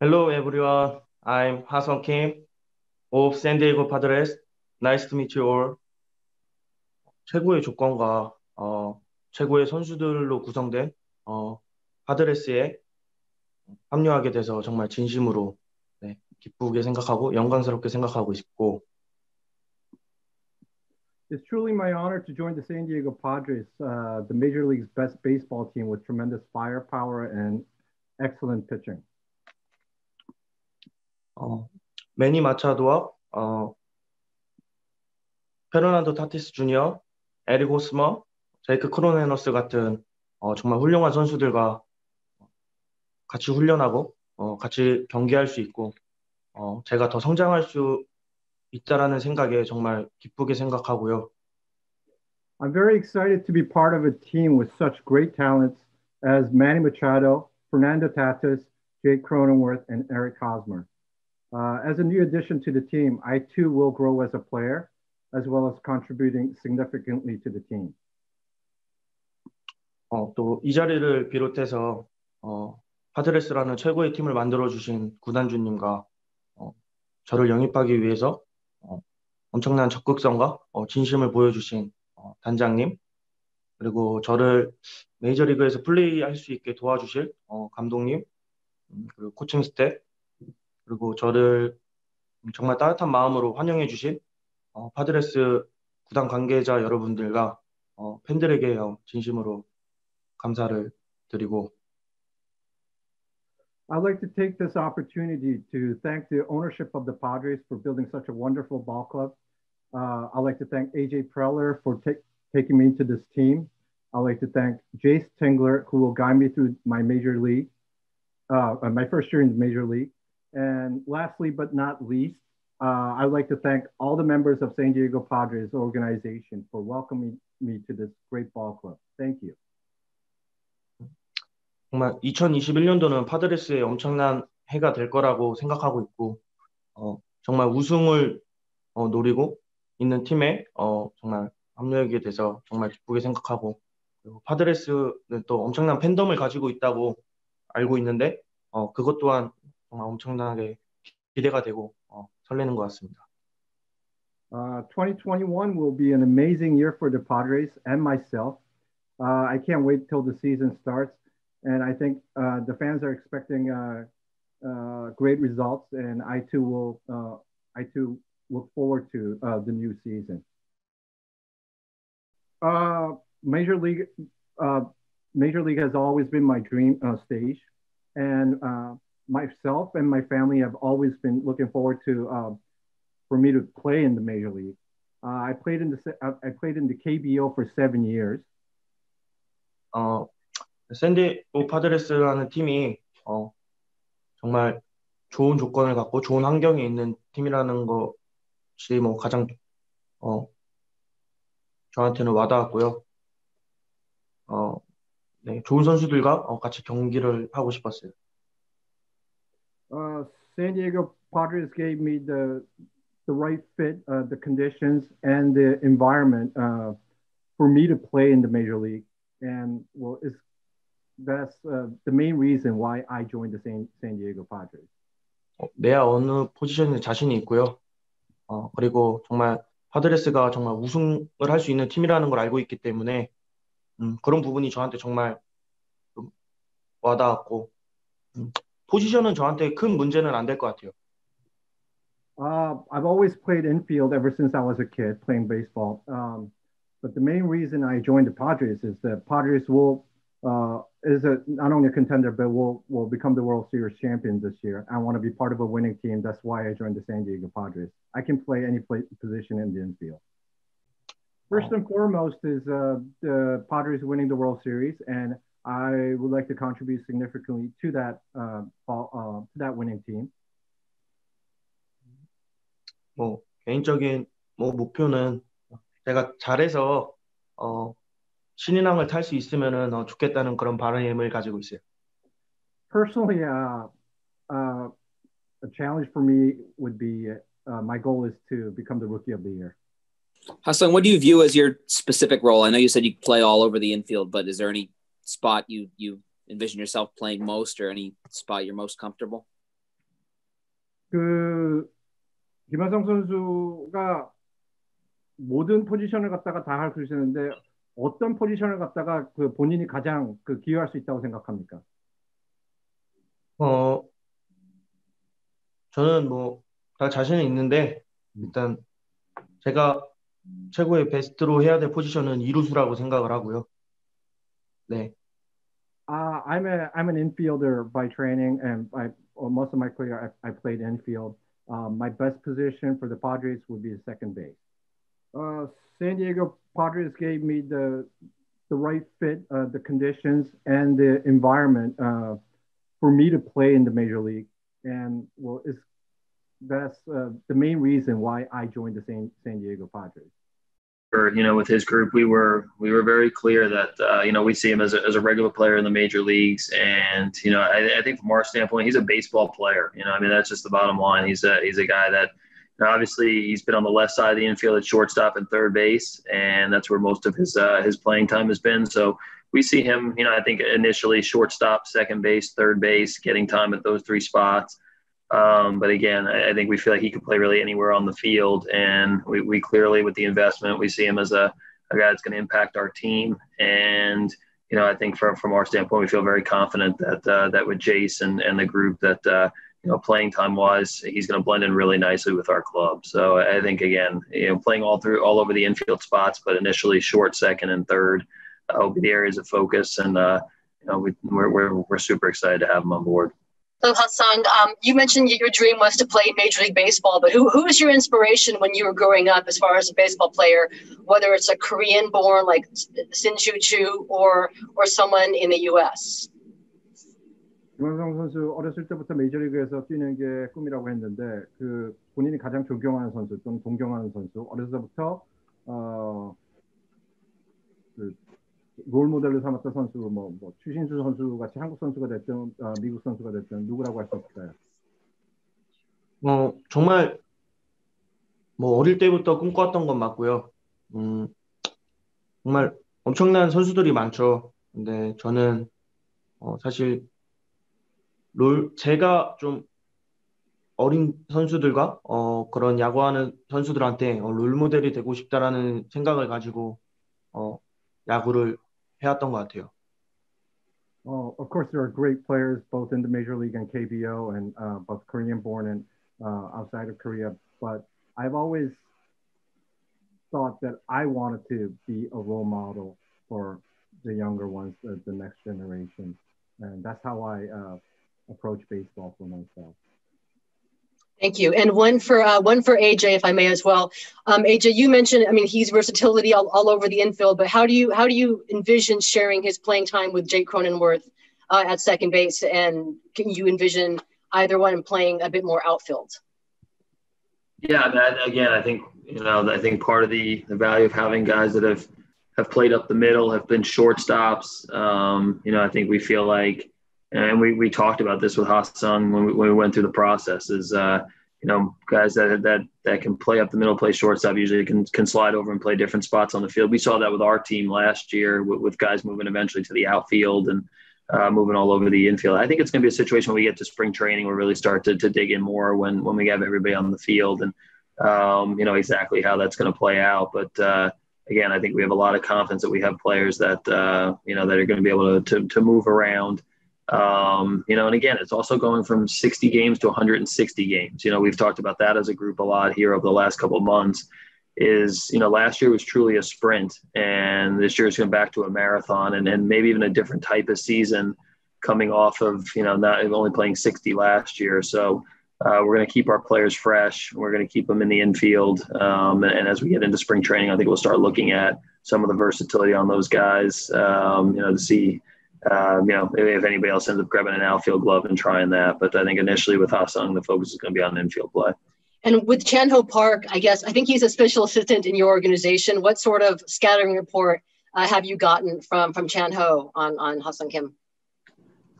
Hello everyone. I'm Hasan Kim of San Diego Padres. Nice to meet you all. 최고의 조건과 어, 최고의 선수들로 구성된 어, 파드레스에 합류하게 돼서 정말 진심으로 네, 기쁘게 생각하고 영광스럽게 생각하고 있고 It's truly my honor to join the San Diego Padres, uh, the Major League's best baseball team with tremendous firepower and excellent pitching. 어, 매니 마차도와 어, 페르난도 타티스 주니어, 에릭 호스머, 제이크 크로네너스 같은 어, 정말 훌륭한 선수들과 같이 훈련하고 어, 같이 경기할 수 있고 어, 제가 더 성장할 수 있다라는 생각에 정말 기쁘게 생각하고요. I'm very excited to be part of a team with such great talents as Manny Machado, Fernando Tatis, Jake Cronenworth, and Eric Hosmer. Uh, as a new addition to the team, I too will grow as a player, as well as contributing significantly to the team. 어, 또 이 자리를 비롯해서 어, 파드레스라는 최고의 팀을 만들어 주신 구단주님과 어, 저를 영입하기 위해서 어, 엄청난 적극성과 어, 진심을 보여주신 어, 단장님 그리고 저를 메이저리그에서 플레이할 수 있게 도와주실 어, 감독님 음, 그리고 코칭 스텝 그리고 저를 정말 따뜻한 마음으로 환영해 주신 어, 파드레스 구단 관계자 여러분들과 어, 팬들에게 어, 진심으로 감사를 드리고 I'd like to take this opportunity to thank the ownership of the Padres for building such a wonderful ball club. Uh, I'd like to thank AJ Preller for taking me into this team. I'd like to thank Jace Tingler, who will guide me through my major league, uh, my first year in the major league. And lastly, but not least, uh, I'd like to thank all the members of San Diego Padres organization for welcoming me to this great ball club. Thank you. 정말 2021년도는 파드레스의 엄청난 해가 될 거라고 생각하고 있고 어, 정말 우승을 어, 노리고 있는 팀에 어, 정말 합류하게 돼서 정말 기쁘게 생각하고 그리고 파드레스는 또 엄청난 팬덤을 가지고 있다고 알고 있는데 어, 그것 또한 정말 엄청나게 기대가 되고 어, 설레는 것 같습니다. Uh, 2021 will be an amazing year for the Padres and myself. Uh, I can't wait till the season starts. and I think uh, the fans are expecting uh, uh, great results, and I too will uh, I too look forward to uh, the new season. Uh, Major League Major League has always been my dream stage, and myself and my family have always been looking forward to for me to play in the Major League. I played in the I played in the KBO for seven years. 샌디오 파드레스라는 팀이 어, 정말 좋은 조건을 갖고 좋은 환경에 있는 팀이라는 것이 뭐 가장 어, 저한테는 와닿았고요. 어, 네, 좋은 선수들과 어, 같이 경기를 하고 싶었어요. Uh, San Diego Padres gave me the the right fit, uh, the conditions, and the environment uh, for me to play in the major league. And well, it's that's uh, the main reason why I joined the San, San Diego Padres. 내야 어느 포지션에 자신이 있고요. 어, 그리고 정말 파드레스가 정말 우승을 할 수 있는 팀이라는 걸 알고 있기 때문에 음, 그런 부분이 저한테 정말 좀 와닿았고 음, 포지션은 저한테 큰 문제는 안 될 것 같아요. Uh, I've always played infield ever since I was a kid playing baseball. Um, but the main reason I joined the Padres is that Padres will uh, is a, not only a contender, but will will become the World Series champion this year. I want to be part of a winning team. That's why I joined the San Diego Padres. I can play any play, position in the infield. First and foremost is uh, the Padres winning the World Series, and I would like to contribute significantly to that uh, uh, to that winning team. 뭐 개인적인 뭐 목표는 제가 잘해서 어, 신인왕을 탈 수 있으면은 어, 좋겠다는 그런 바람을 가지고 있어요. Personally, uh, uh, a challenge for me would be uh, my goal is to become the rookie of the year. Ha-Seong, what do you view as your specific role? I know you said you play all over the infield, but is there any spot you you envision yourself playing most, or any spot you're most comfortable? 그 김하성 선수가 모든 포지션을 갖다가 다 할 수 있는데 어떤 포지션을 갖다가 그 본인이 가장 그 기여할 수 있다고 생각합니까? 어, 저는 뭐 다 자신은 있는데 일단 제가 최고의 베스트로 해야 될 포지션은 이루수라고 생각을 하고요. 네. Uh, I'm a I'm an infielder by training, and I, well, most of my career I, I played infield. Um, my best position for the Padres would be second base. Uh, San Diego Padres gave me the the right fit, uh, the conditions, and the environment uh, for me to play in the major league. And well, it's that's uh, the main reason why I joined the San, San Diego Padres you know, with his group, we were we were very clear that uh, you know we see him as a, as a regular player in the major leagues, and you know I, I, think from our standpoint, he's a baseball player. You know, I mean that's just the bottom line. He's a he's a guy that you know, obviously he's been on the left side of the infield at shortstop and third base, and that's where most of his uh, his playing time has been. So we see him, you know, I think initially shortstop, second base, third base, getting time at those three spots. Um, but again, I, I, think we feel like he could play really anywhere on the field. And we, we clearly, with the investment, we see him as a, a guy that's going to impact our team. And, you know, I think from, from our standpoint, we feel very confident that, uh, that with Jayce and, and the group that, uh, you know, playing time wise, he's going to blend in really nicely with our club. So I think again, you know, playing all through all over the infield spots, but initially short, second, and third uh, will be the areas of focus. And uh, you know, we, we're, we're we're super excited to have him on board. So Ha-Seong, um, you mentioned your dream was to play Major League Baseball, but who, who was your inspiration when you were growing up as far as a baseball player, whether it's a Korean born like Shin-Soo Choo or, or someone in the U.S.? 김원성 선수 어렸을 때부터 메이저리그에서 뛰는 게 꿈이라고 했는데 그 본인이 가장 존경하는 선수 또는 동경하는 선수 어렸을 때부터 어, 그 롤 모델로 삼았던 선수, 뭐, 뭐 추신수 선수 같이 한국 선수가 됐든 어, 미국 선수가 됐든 누구라고 할수 없을까요? 어, 정말 뭐 어릴 때부터 꿈꿔왔던 건 맞고요. 음, 정말 엄청난 선수들이 많죠. 근데 저는 어, 사실 롤 제가 좀 어린 선수들과 어, 그런 야구하는 선수들한테 어, 롤 모델이 되고 싶다라는 생각을 가지고 어, 야구를 해왔던 것 같아요. Oh, of course, there are great players both in the Major League and KBO, and uh, both Korean born and uh, outside of Korea. But I've always thought that I wanted to be a role model for the younger ones, the, the next generation. And that's how I uh, approach baseball for myself. Thank you. And one for uh, one for AJ, if I may as well. Um, AJ, you mentioned, I mean, he's versatility all, all over the infield, but how do you how do you envision sharing his playing time with Jake Cronenworth uh, at second base? And can you envision either one playing a bit more outfield? Yeah, I mean, again, I think you know, I think part of the the value of having guys that have have played up the middle, have been shortstops. Um, you know, I think we feel like and we, we talked about this with Ha-Seong when we, when we went through the process is, uh, you know, guys that, that, that can play up the middle, play shortstop, usually can, can slide over and play different spots on the field. We saw that with our team last year with, with guys moving eventually to the outfield and uh, moving all over the infield. I think it's going to be a situation when we get to spring training, we'll really start to, to dig in more when, when we have everybody on the field and, um, you know, exactly how that's going to play out. But, uh, again, I think we have a lot of confidence that we have players that, uh, you know, that are going to be able to, to, to move around um, you know, and again, it's also going from 60 games to 160 games. You know, we've talked about that as a group a lot here over the last couple of months. Is you know, last year was truly a sprint, and this year is going back to a marathon, and, and maybe even a different type of season coming off of you know not only playing 60 last year. So uh, we're going to keep our players fresh. We're going to keep them in the infield, um, and, and, as we get into spring training, I think we'll start looking at some of the versatility on those guys. Um, you know, to see um, you know, if anybody else ends up grabbing an outfield glove and trying that. But I think initially with Ha-Seong, the focus is going to be on infield play. And with Chan Ho Park, I guess I think he's a special assistant in your organization. What sort of scouting report uh, have you gotten from from Chan Ho on on Ha-Seong Kim?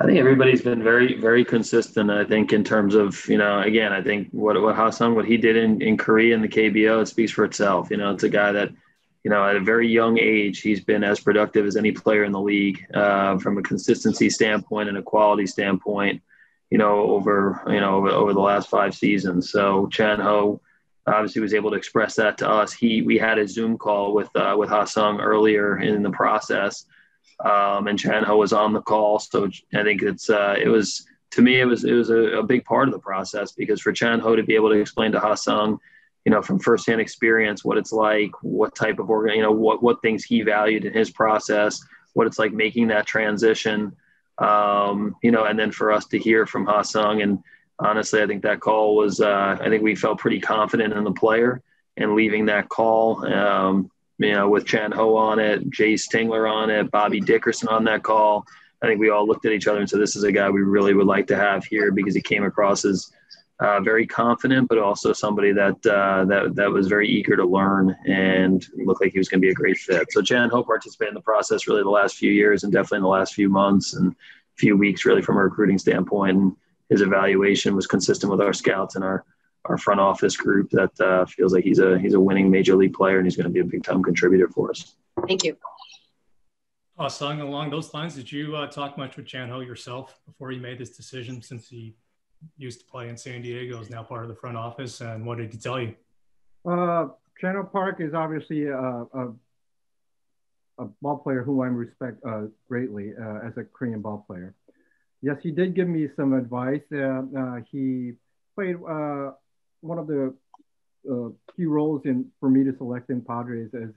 I think everybody's been very, very consistent. I think in terms of, you know, again, I think what what Ha-Seong, what he did in, in Korea in the KBO, it speaks for itself. You know, it's a guy that you know, at a very young age, he's been as productive as any player in the league uh, from a consistency standpoint and a quality standpoint. you know, over you know over, over the last five seasons. So Chan Ho obviously was able to express that to us. He we had a Zoom call with uh, with Ha-Seong earlier in the process, um, and Chan Ho was on the call. So I think it's uh, it was to me it was it was a, a, big part of the process because for Chan Ho to be able to explain to Ha-Seong, you know, from firsthand experience what it's like, what type of organ, you know, what what things he valued in his process, what it's like making that transition um, you know, and then for us to hear from Ha-Seong and honestly, I think that call was, uh, I think we felt pretty confident in the player and leaving that call, um, you know, with Chan Ho on it, Jayce Tingler on it, Bobby Dickerson on that call. I think we all looked at each other and said, this is a guy we really would like to have here because he came across as uh, very confident, but also somebody that, uh, that, that was very eager to learn and looked like he was going to be a great fit. So Chan Ho participated in the process really the last few years and definitely in the last few months and few weeks really from a recruiting standpoint. And his evaluation was consistent with our scouts and our, our front office group that uh, feels like he's a, he's a winning major league player and he's going to be a big time contributor for us. Thank you. Uh, Sung, along those lines, did you uh, talk much with Chan Ho yourself before you made this decision since he used to play in San Diego, is now part of the front office. And what did he tell you? Uh, Chan Ho Park is obviously a, a, a ball player who I respect uh, greatly uh, as a Korean ball player. Yes, he did give me some advice. Uh, uh he played uh, one of the key roles in for me to select in Padres. As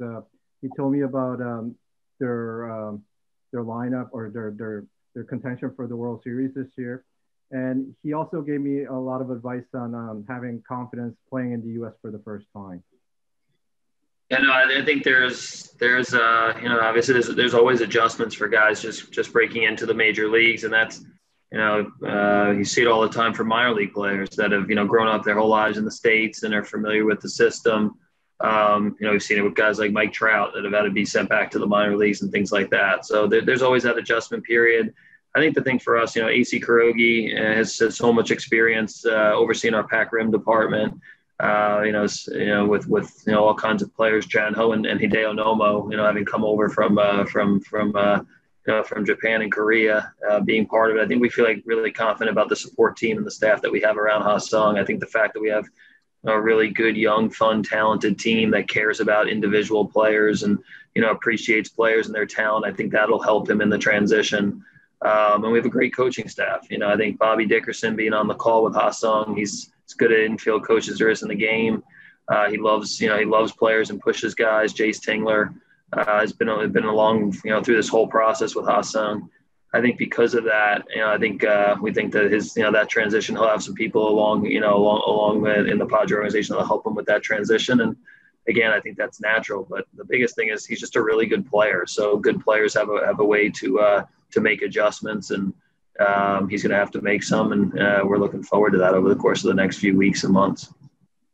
he told me about um, their um, their lineup or their their their contention for the World Series this year. And he also gave me a lot of advice on um, having confidence playing in the U.S. for the first time. Yeah, no, I think there's there's uh you know obviously there's there's always adjustments for guys just just breaking into the major leagues, and that's you know uh, you see it all the time for minor league players that have you know grown up their whole lives in the states and are familiar with the system. Um, you know, we've seen it with guys like Mike Trout that have had to be sent back to the minor leagues and things like that. So there, there's always that adjustment period. I think the thing for us, you know, Acey Kohrogi has, has so much experience uh, overseeing our Pac Rim department. Uh, you know, you know, with with you know all kinds of players, Chan Ho and, and Hideo Nomo, you know, having come over from uh, from from uh, you know, from Japan and Korea, uh, being part of it. I think we feel like really confident about the support team and the staff that we have around Ha-Seong. I think the fact that we have a really good, young, fun, talented team that cares about individual players and you know appreciates players and their talent. I think that'll help him in the transition. Um, and we have a great coaching staff. You know, I think Bobby Dickerson being on the call with Ha-Seong, he's as good an infield coach as there is in the game. Uh, he loves, you know, he loves players and pushes guys. Jayce Tingler uh, has been been along, you know, through this whole process with Ha-Seong. I think because of that, you know, I think uh, we think that his, you know, that transition, he'll have some people along, you know, along along in the Padre organization that'll help him with that transition. And again, I think that's natural. But the biggest thing is he's just a really good player. So good players have a have a way to uh, to make adjustments, and um, he's going to have to make some. And uh, we're looking forward to that over the course of the next few weeks and months.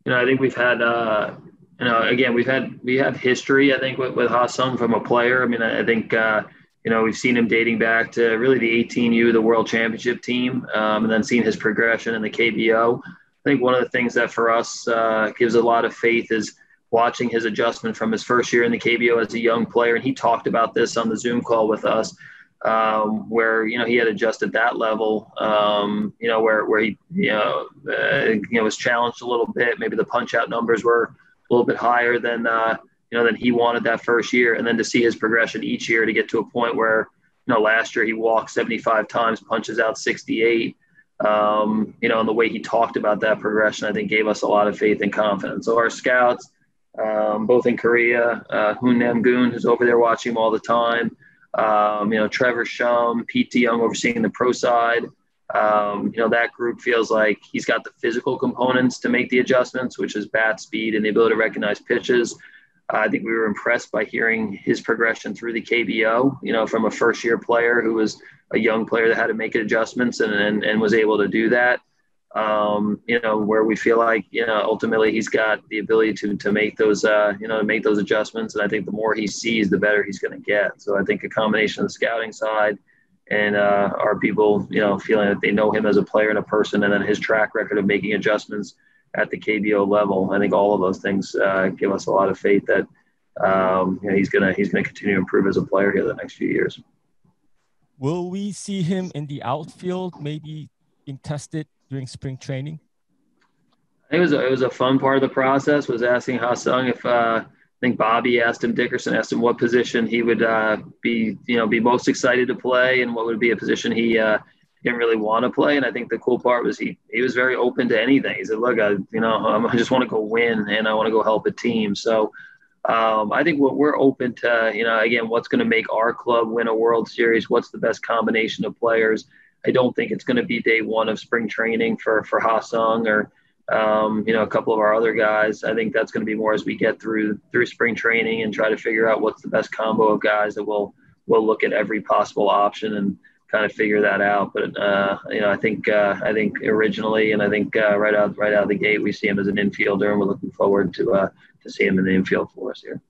You know, I think we've had. Uh, you know, again, we've had we have history. I think with, with Ha-Seong from a player. I mean, I, I think uh, you know we've seen him dating back to really the 18U, the World Championship team, um, and then seeing his progression in the KBO. I think one of the things that for us uh, gives a lot of faith is watching his adjustment from his first year in the KBO as a young player. And he talked about this on the Zoom call with us, um, where you know he had adjusted that level. Um, you know where where he you know uh, you know was challenged a little bit. Maybe the punch out numbers were a little bit higher than uh, you know than he wanted that first year, and then to see his progression each year to get to a point where you know last year he walked 75 times, punches out 68. Um, you know, and the way he talked about that progression, I think gave us a lot of faith and confidence. So our scouts um, both in Korea. Uh, Hoon Nam Goon, who's over there watching him all the time. Um, you know, Trevor Schumm, Pete Young overseeing the pro side. Um, you know, that group feels like he's got the physical components to make the adjustments, which is bat speed and the ability to recognize pitches. I think we were impressed by hearing his progression through the KBO, you know, from a first year player who was a young player that had to make adjustments and, and, and was able to do that um, you know, where we feel like, you know, ultimately he's got the ability to, to make those, uh, you know, make those adjustments. And I think the more he sees, the better he's going to get. So I think a combination of the scouting side and uh, our people, you know, feeling that they know him as a player and a person, and then his track record of making adjustments at the KBO level. I think all of those things uh, give us a lot of faith that um, you know, he's gonna he's gonna continue to improve as a player here the next few years. Will we see him in the outfield maybe being tested during spring training? It was a, it was a fun part of the process. Was asking Ha-Seong if uh, I think Bobby asked him Dickerson asked him what position he would uh, be you know be most excited to play and what would be a position he uh, didn't really want to play. And I think the cool part was he he was very open to anything. He said, "Look, I you know I just want to go win and I want to go help a team." So um, I think what we're open to, you know, again, what's going to make our club win a World Series? What's the best combination of players? I don't think it's going to be day one of spring training for for Ha-Seong or um, you know a couple of our other guys. I think that's going to be more as we get through through spring training and try to figure out what's the best combo of guys that will will look at every possible option and kind of figure that out. But uh, you know, I think uh, I think originally, and I think uh, right out right out of the gate, we see him as an infielder, and we're looking forward to uh, to see him in the infield for us here.